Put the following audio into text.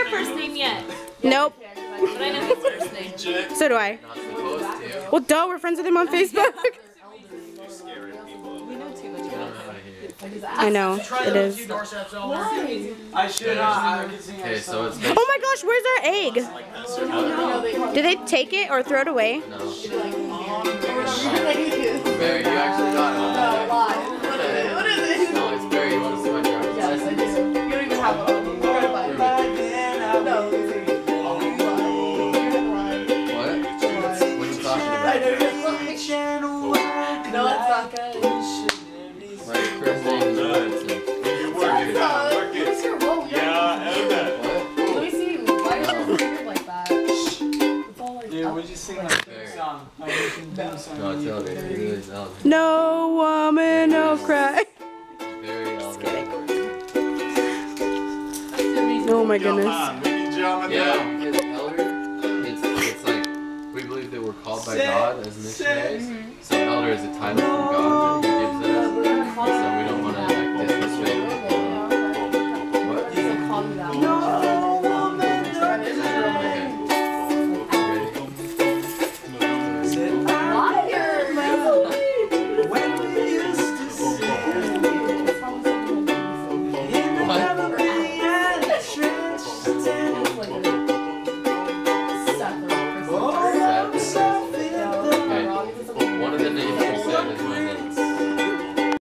your first name yet, Nope. but I know his first name. So do I. Not supposed to. Well, duh, we're friends with him on Facebook. We know too much I know, it is. I should not. I can sing Okay, so it's Oh my gosh, where's our egg? Did they take it or throw it away? no. You talking about? No, it's not good. Like Chris James Robinson. You work it out. Work What's it. your role? Yeah, and that. What? Let me see. Why are you weird like that? It's all like Dude, we just sing like theme song. My theme song. No, it's elevator. It really is. No woman, no cry. Very elevator. Oh my goodness. Johan, we need John Yeah, we believe they were called by God as missionaries. Mm-hmm. So elder is a title from God Hallelujah.